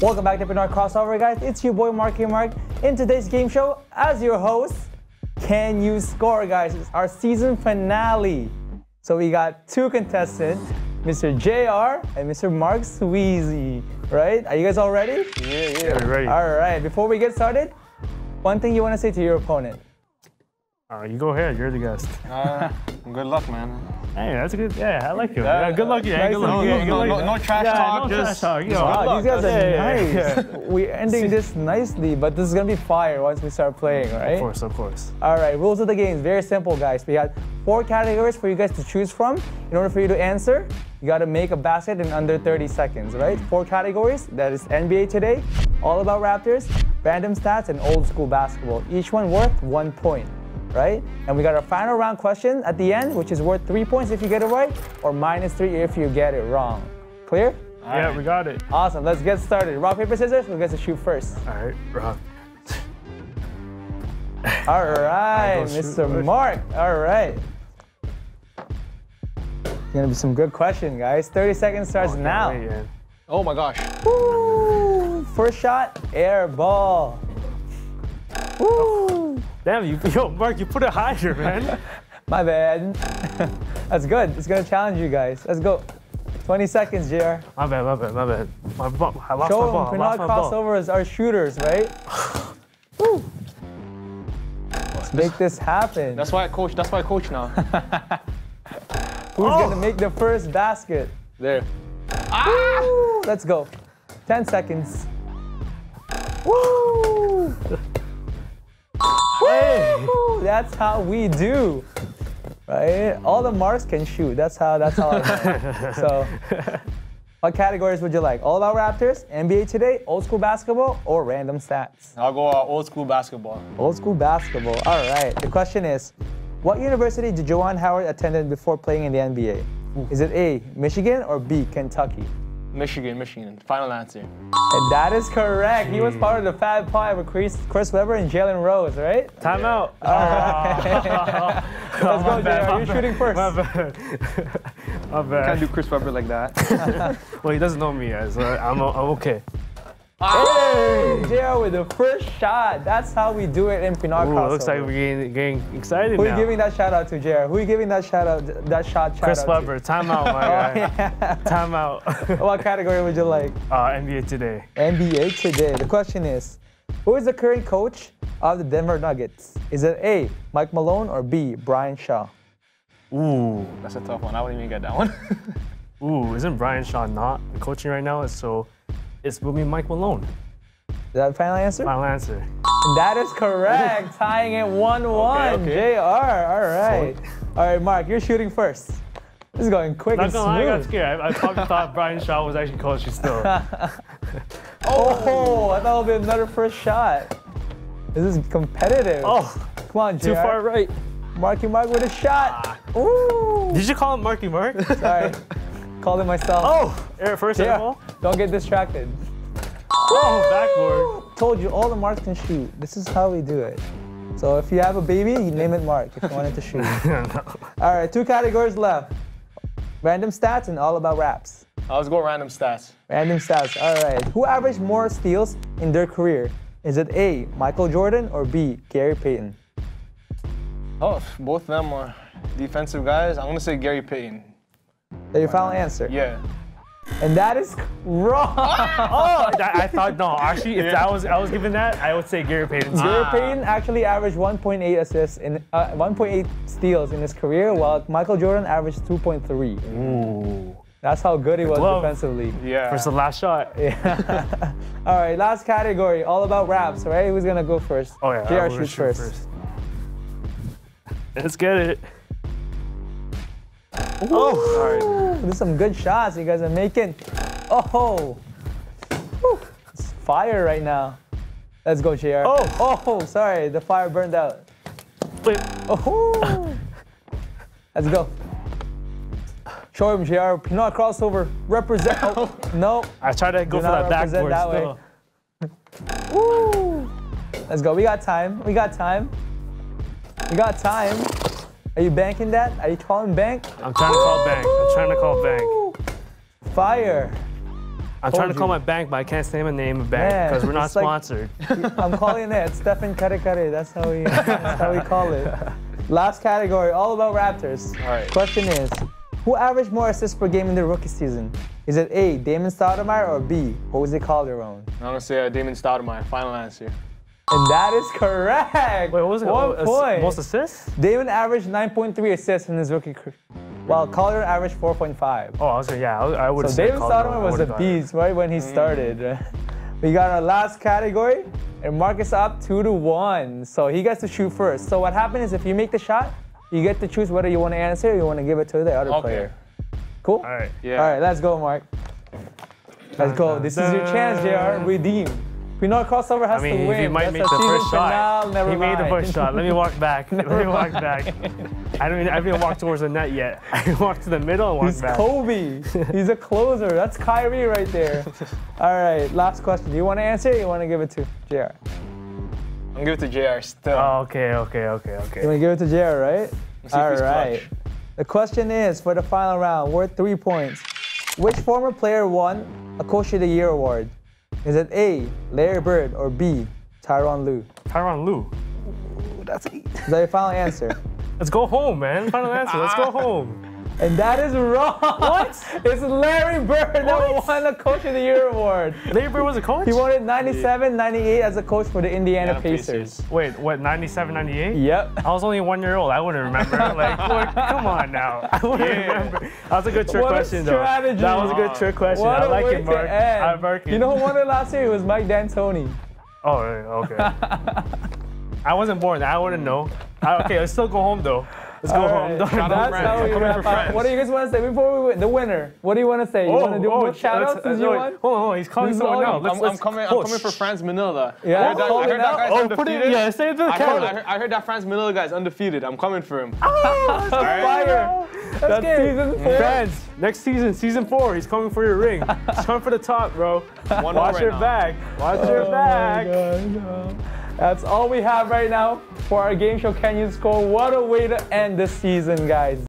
Welcome back to Pinoy Crossover, guys. It's your boy Marky Mark. In today's game show, as your host, can you score, guys? It's our season finale. So we got two contestants, Mr. JR and Mr. Mark Sweezy. Right? Are you guys all ready? Yeah, yeah. Yeah, we're ready. All right. Before we get started, one thing you want to say to your opponent. All right, you go ahead. You're the guest. Uh, good luck, man. Hey, that's a good. Yeah, I like you. Yeah, Yeah, good luck. Yeah, nice good luck. meet Yeah, you. No, no, no trash yeah, talk, No just- trash talk. You just good Wow, luck. these guys are Yeah, yeah, nice. We're ending this nicely, but this is gonna be fire once we start playing, right? Of course, of course. All right, rules of the game is very simple, guys. We got four categories for you guys to choose from. In order for you to answer, you got to make a basket in under 30 seconds, right? Four categories. That is NBA Today, All About Raptors, Random Stats, and Old School Basketball. Each one worth one point, right? And we got our final round question at the end, which is worth three points if you get it right, or minus three if you get it wrong. Clear? Yeah, we got it. Awesome. Let's get started. Rock paper scissors. Who gets to shoot first? All right, rock. All right, go shoot Mr. Mark. All right. Gonna be some good question, guys. 30 seconds starts oh, now. Wait. Oh my gosh. Woo! First shot, air ball. Woo! Damn you, yo, Mark, you put it higher, man. My bad. That's good. It's gonna challenge you guys. Let's go. 20 seconds, JR. my bad, my bad, my bad. My ball. I lost Show my them ball. I we're lost not my ball. crossovers are shooters, right? Woo! Let's make this happen. That's why I coach. That's why I coach now. Who's Oh. gonna make the first basket? There. Ah! Woo! Let's go. 10 seconds. Woo! Hey. That's how we do. Right? All the marks can shoot. That's how that's how I so what categories would you like? All about Raptors, NBA today, old school basketball, or random stats? I'll go uh, old school basketball. Old school basketball. All right. The question is, what university did Juwan Howard attend before playing in the NBA? Is it A, Michigan, or B, Kentucky? Michigan, Michigan. Final answer. And that is correct. He was part of the Fab Five with Chris, Chris Webber and Jalen Rose, right? Time out. Let's go, JR. You're shooting first. My bad. my bad. Can't do Chris Webber like that. Well, he doesn't know me yet, so I'm, I'm okay. Hey, JR with the first shot. That's how we do it in Pinoy Ooh, looks like we're getting, getting excited Who are now. you giving that shout out to, JR? Who are you giving that shout out, that shot shout Chris out Webber. Time out, my to? guy. Yeah. Time out. uh, what category would you like? NBA today. NBA today. The question is, who is the current coach of the Denver Nuggets? Is it A, Mike Malone, or B, Brian Shaw? Ooh. That's a tough one. I wouldn't even get that one. Ooh, isn't Brian Shaw not coaching right now? So it's will be Mike Malone. Is that the final answer? Final answer. That is correct. Tying it 1 1. Okay, okay. JR. All right. All right, Mark, you're shooting first. This is going quick Not and gonna lie, I got smooth. scared. I, I probably thought Brian Shaw was actually coaching still. Oh, I thought it would be another first shot. This is competitive. Oh, come on, JR. too far right. Marky Mark with a shot. Ah. Ooh. Did you call him Marky Mark? Sorry. Called it myself. oh, first air yeah. Ball. Don't get distracted. Oh, backboard. Told you all the marks can shoot. This is how we do it. So if you have a baby, you name it Mark if you want it to shoot. All right, two categories left. Random stats and all about raps. Uh, Let's go random stats. Random stats. All right. Who averaged more steals in their career? Is it A, Michael Jordan, or B, Gary Payton? Oh, both of them are defensive guys. I'm gonna say Gary Payton. That your final answer. Yeah. And that is wrong. Oh, that, I thought no. Actually, if that was I was given that, I would say Gary Payton. too. Gary Payton actually averaged 1.8 assists in uh, 1.8 steals in his career, while Michael Jordan averaged 2.3. Ooh. That's how good he was glove. defensively. Yeah. First the last shot. Yeah. all right, last category, all about raps, right? Who's gonna go first? Oh yeah. JR shoots shoot first. Let's get it. Oh, Ooh, there's some good shots you guys are making. Oh, Whew. it's fire right now. Let's go, JR. Oh. oh, sorry, the fire burned out. Wait. Oh, let's go. Show him, JR. Pinoy crossover. Represent. Oh, no. I tried to go Do for that backboard that way. Woo! Let's go. We got time. We got time. We got time. Are you banking that? Are you calling bank? I'm trying to call bank. I'm trying to call bank. Fire. I'm Told trying to call my bank, but I can't say my name of bank because we're not it's like- sponsored. I'm calling it Stephen Kare Kare. That's how we that's how we call it. Last category, all about Raptors. All right. Question is, who averaged more assists per game in the rookie season? Is it A, Damon Stoudemire, or B, Jose Calderon? I'm gonna say uh, Damon Stoudemire. Final answer. And that is correct. Wait, what was it? One Oh, ass- point. Most assists? Damon averaged 9.3 assists in his rookie career, while Calderon averaged 4.5. Oh, I was gonna, yeah, I, I would So said David Calderon. Stoudemire was a would've got it. beast right when he mm. started. we got our last category, and Marcus up two to one. So he gets to shoot first. So what happens is if you make the shot, you get to choose whether you want to answer or you want to give it to the other Okay. player. Cool. All right. Yeah. All right, let's go, Mark. Let's go. This is your chance. Jr. Redeem. We know a crossover has I mean, to win. he might That's make a the first shot. finale, Never he made the first shot. Let me walk back. Let me walk back. I don't. Even, I haven't walked towards the net yet. I walked to the middle and walked He's back. Kobe. He's a closer. That's Kyrie right there. All right, last question. Do you want to answer? Or you want to give it to Jr. I'm gonna give it to Jr. Still. Oh, okay, okay, okay, Okay. You okay. want to give it to Jr. Right? Let's see if All he's right. clutch. The question is for the final round, worth three points. Which former player won a Coach of the Year award? Is it A. Larry Bird or B. Tyronn Lue? Tyronn Lue. That's Is that your final answer? Let's go home, man. Final answer. Let's go home. And that is wrong. What? It's Larry Bird that won the Coach of the Year award. Larry Bird was a coach. He won it 97, 98 as a coach for the Indiana Indiana Pacers. Pacers. Wait, what? 97, 98? Yep. I was only one year old. I wouldn't remember. Like, what? come on now. I wouldn't Yeah. remember. That was a good trick What a question, strategy. though. That was a good trick question. What I a like way it, Mark. to end. I like it. You know who won it last year? It was Mike D'Antoni. Oh, okay. I wasn't born. I wouldn't know. Uh, okay, let's still go home though. Let's go All home. Shout out That's friends. how we I'm wrap up. What do you guys want to say before we win? The winner. What do you want to say? You want to do more shout outs let's- uh, you wait, won? Hold on, hold on. He's calling This is someone all out. I'm, I'm coming. oh, I'm coming for sh- Franz Manila. Yeah, I heard that, I heard that guy's Oh, put undefeated. it. Yeah, say it to the I heard, camera. I, heard, I heard that Franz Manila guy's undefeated. I'm coming for him. That's fire. That's good. season four. Fans, next season, season four, he's coming for your ring. He's coming for the top, bro. One Watch right your now. back. Watch your Oh my back. God, no. That's all we have right now for our game show. Can you score? What a way to end the season, guys.